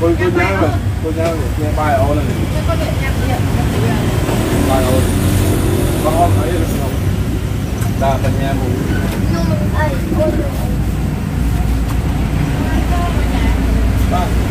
Cô cô nhớ rồi. Cô nhớ rồi. Nghe bài ô lên. Bài ô. Có hôm ấy được không. Ta cả nhà mù. Ba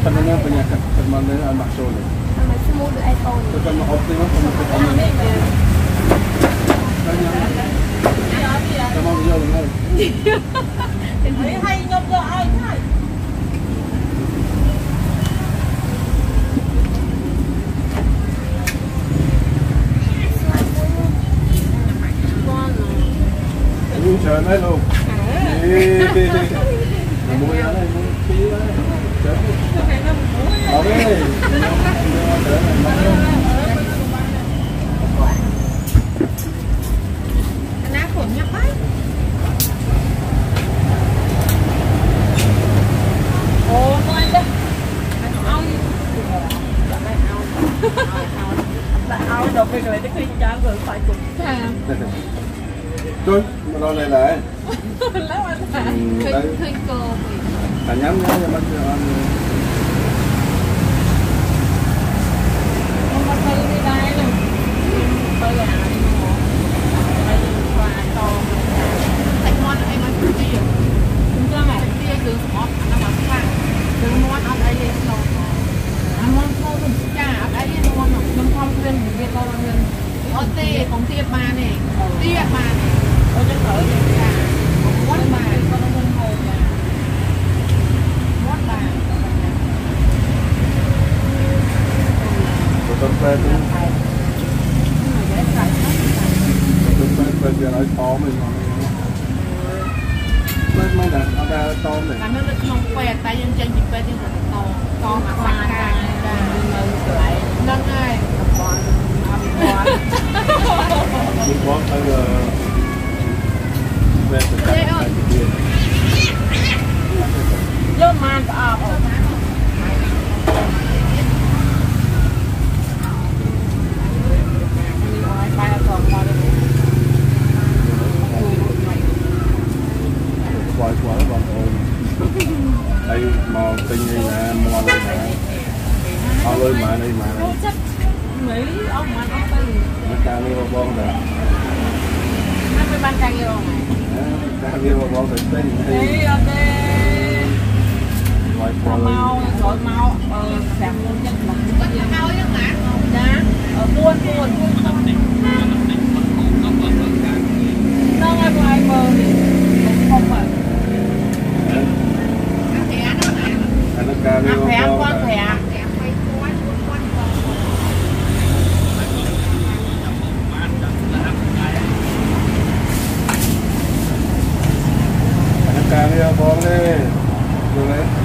Kananya penyakit termanda anak solo. Mà mày sẽ mua được iPhone Itu kan optimal penyakit anak. Kanya. Sama dia dengan. Thấy hay nhâm cho subscribe cho kênh Ghiền Mì Gõ Để không bỏ lỡ cái này hấp cái Tôi mà đâu này lại. Lắm anh hả? Ừ, đấy. Khuyên khuyên cơ Cả nhắm nhá cho bắt cho ăn. Ông có tư đi đây luôn. Tư à. Đây qua to. Thành ngon em ăn khuyên kia Chúng ta mà. Khuyên kia cứ ngọt Nó mà khăn Đừng ngon ăn đây lên lâu Ăn ngon thôi. Chà ăn đây lên ngon rồi Đừng không quên một cái to lên. Ở tê cũng tiệp mà này Tiệp mà បែបហ្នឹងបែបបែបយ៉ាងឲ្យតមហ្នឹងបែបមកដល់អត់ដល់តមទេអានោះនៅក្នុងពេទ្យតែយើងចេញពីពេទ្យយើងទៅតតមកខ្វាយការដែរនៅកន្លែងហ្នឹងហើយតំបន់អត់បានបងទៅវេទយកបានប្រអប់អូ Đây mò tinh như nè, mò đây nè. Ao lơi mà đây mà. Mỹ ông mà ông tư. Nó ca đi vào bông rồi. Nó mới ban Ca đi vào rồi tinh Đi thì ở đây. quay Mà qua mau, rồi mau. Ờ, sạc luôn có những máu chứ mà Đá. Ở buôn, buôn, buôn không. Nó ngay của ai mơ thì cũng không mà. ăn thẻ đó mà nó khỏe đi Ăn vào thẻ, bông con rồi. thẻ. thẻ quay quay quay quay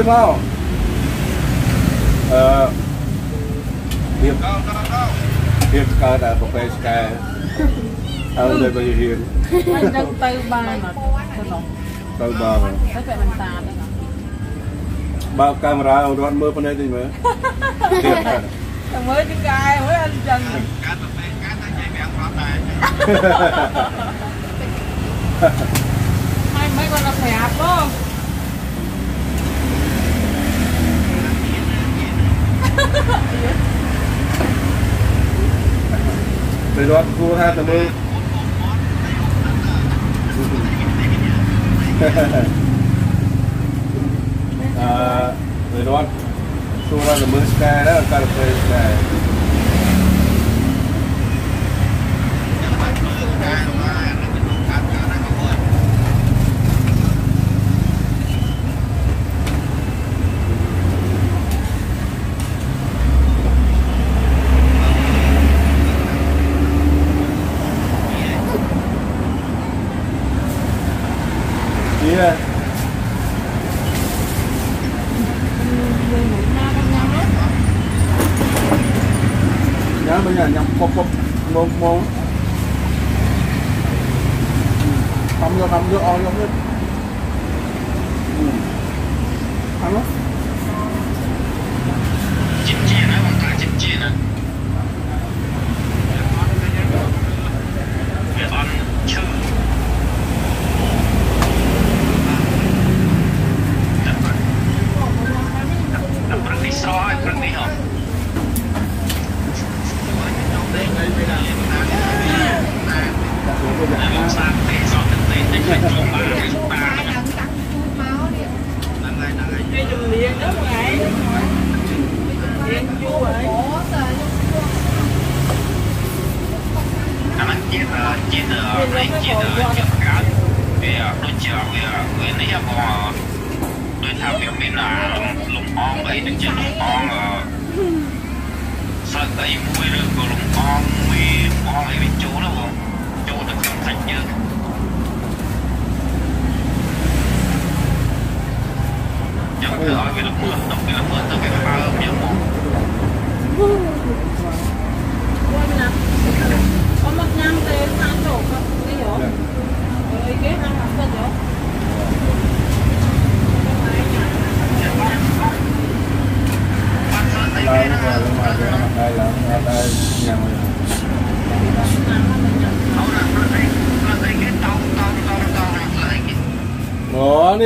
យមកអឺវាវាកើតតែប្រភេទស្កែអើលើបើយហៀងមិនដឹងទៅបានទៅបានទៅតែមិនតាមបើកាមេរ៉ារត់មើលភ្នែកតិចមើលទៀតតែមើលទីកែហួយអត់ចឹងកើតប្រភេទកើតតែនិយាយវាអត់ដែរហើយមិនគាត់ទៅប្រាប់បង ទៅរត់គួរថាទៅមើលអឺទៅរត់គួរថាទៅមើលស្កែដែរកាលពេលស្កែ bốc mông mông không vô không vô o vô hết. Ừ. Ăn lắm. Thank you.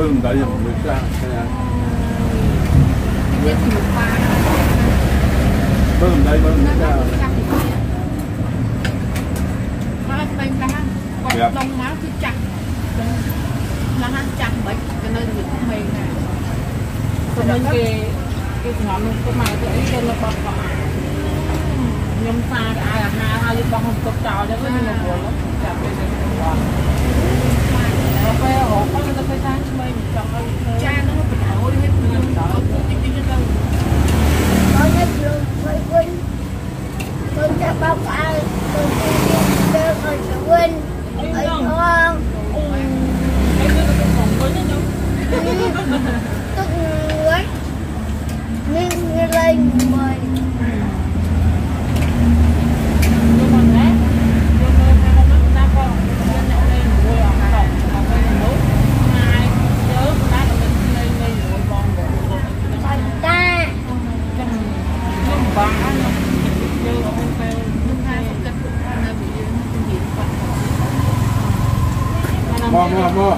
មើលដល់យើងមើលចាស់វាទីបានមើលដល់មើលចាស់មកបែងដែរគាត់ដងមកគឺចាស់ណាស់ចាស់មិនទៅនៅវាក្មេងណាព្រោះគេគេស្ងំនឹងទៅមកទៅអីគេនៅបោះបោះខ្ញុំសារអាហារហើយបោះក្នុងទុកចោលទៅខ្ញុំរវល់ចាប់ពេលទៅគាត់ កាហ្វេហូបគាត់ទៅតាមឈ្មោះមិនចង់ឲ្យធ្វើចាហ្នឹងបណ្ដោយហេតុខ្ញុំទៅទីទីទៅហើយខ្ញុំធ្វើវិញទៅចាប់បោកអើទៅទីទៅឲ្យទៅវិញឲ្យផងអូយឯងទៅទៅវិញខ្ញុំទឹកមួយមានលេងមួយ Nhưng bà nó Như ở bên phê Lúc hai không cất Nó bị Nó bị Còn Mò mò mò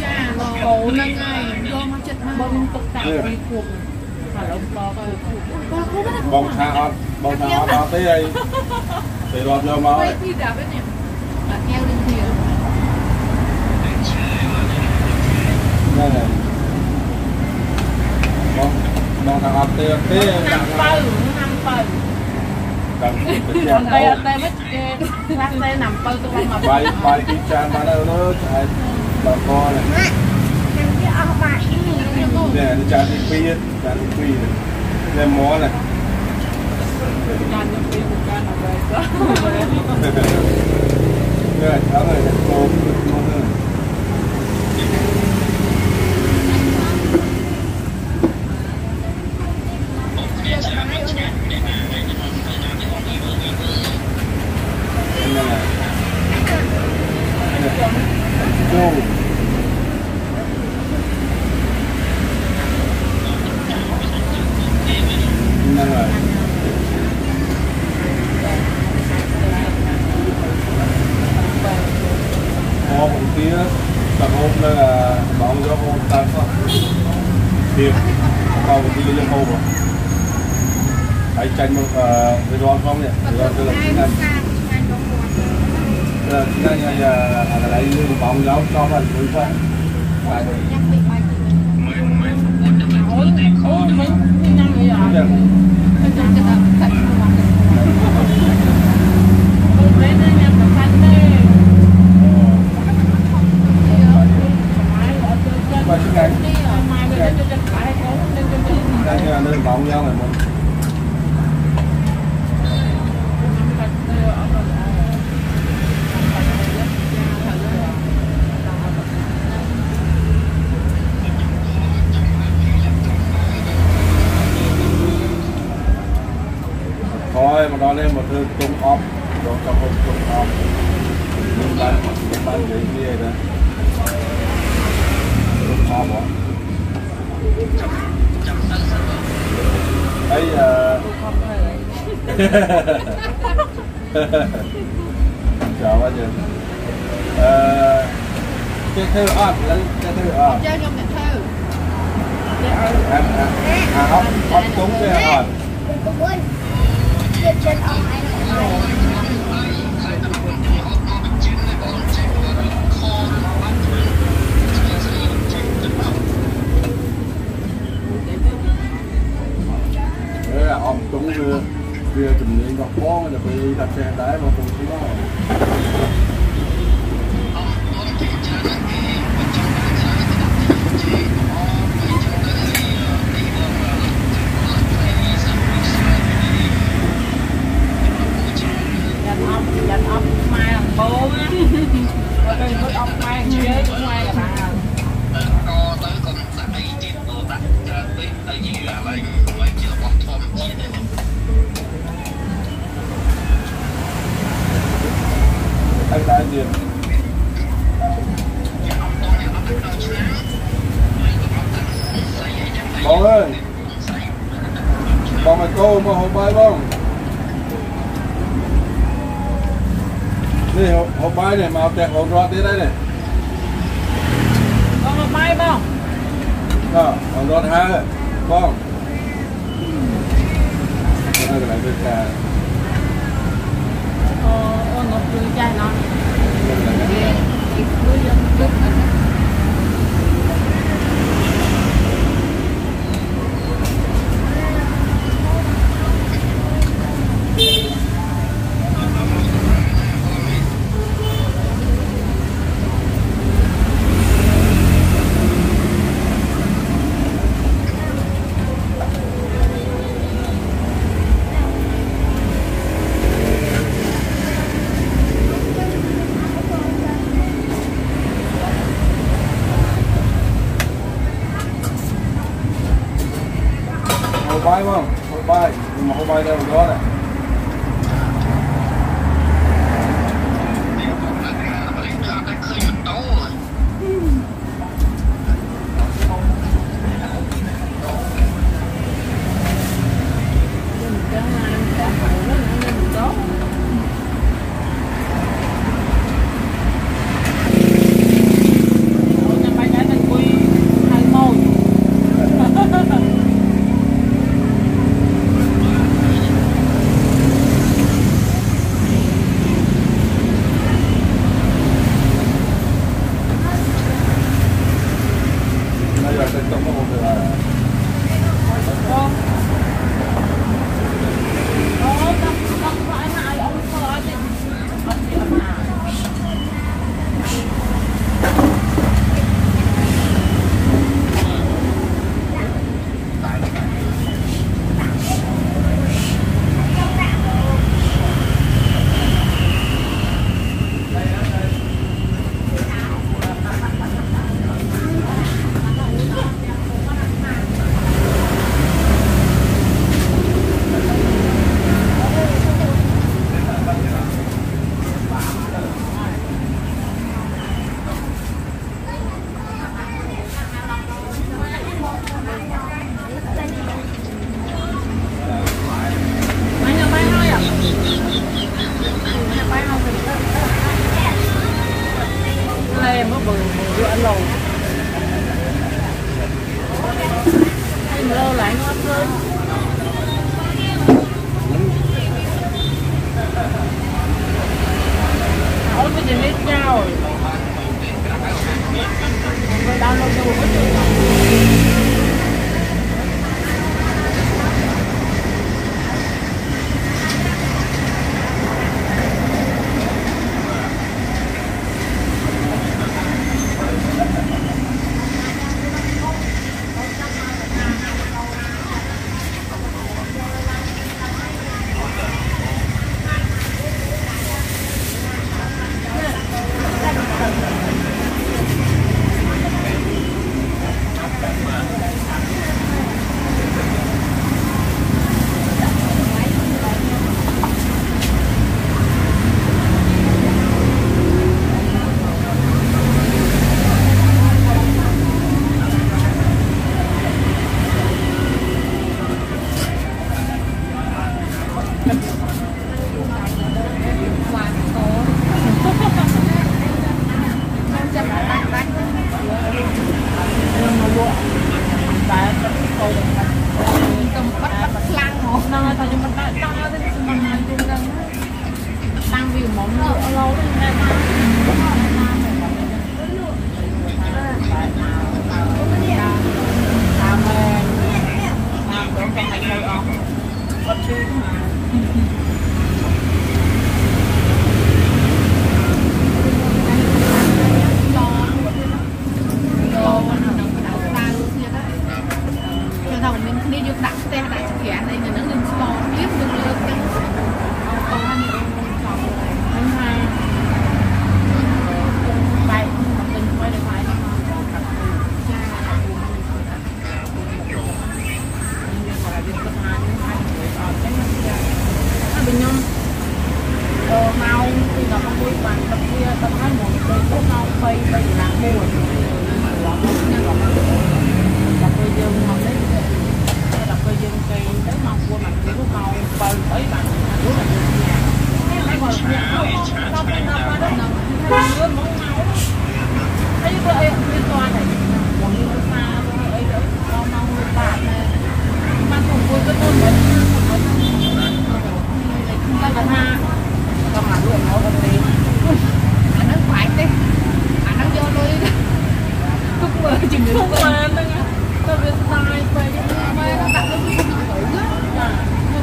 cha nó cổ nâng ngay Do nó chật mà Bông tức tạo đi cuộc Mà ông to coi Con không biết là Bông thả ọt Bông thả ọt ọt tới đây Thì lọt vô mà Quay khi đạp ấy. Nè Bạn theo lên thuyền Đây này. Bông. Bông thả ọt tới tới Năm tờ Năm tờ កាន់ទៅ អត់ទេអត់ទេមិនគេខ្លះទេណាំបើទៅមក បាយបាយគីចានបានទៅឆ្អែតដល់កនេះ Nằm cái ốc bạc នេះចានទី2ចានទី2នេះមកនេះ ចានទៅពីចានអត់ទេក៏ នេះអត់ហើយគោមកនេះ Go. chào bao giờ ờ, cái thư ốp lấy cái thư ốp chơi trong nhận thơ em em à ốp ốp trúng cái ốp Đừng có quên Trên trên ốc វាជំនាញរបស់ផងទៅពេលដាក់ចេះដែរបងប្អូន máy này mà ông đẹp ông rõ thế đấy này con một mai không đó ông rõ hai con cái này cái này ờ nó cứ chạy nó cái cái cứ dân cứ I want. អត់ជឿទេណា chừng không quen đâu nha tao biết sai về cái mê nó đặt nó cũng không đủ á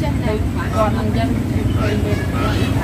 trên này toàn dân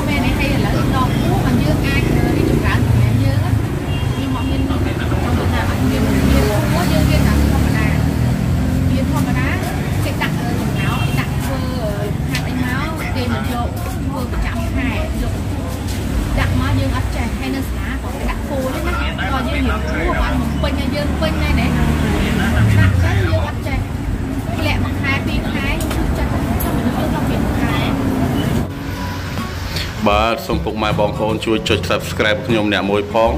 后面你还得了呢 ពុកម៉ែបងប្អូនជួយចុច Subscribe ខ្ញុំអ្នកមួយផង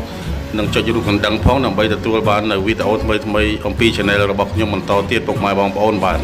និងចុចរូបកណ្ដឹងផងដើម្បីទទួលបាននៅវីដេអូថ្មីៗអំពី Channel របស់ខ្ញុំបន្តទៀតពុកម៉ែបងប្អូនបាទ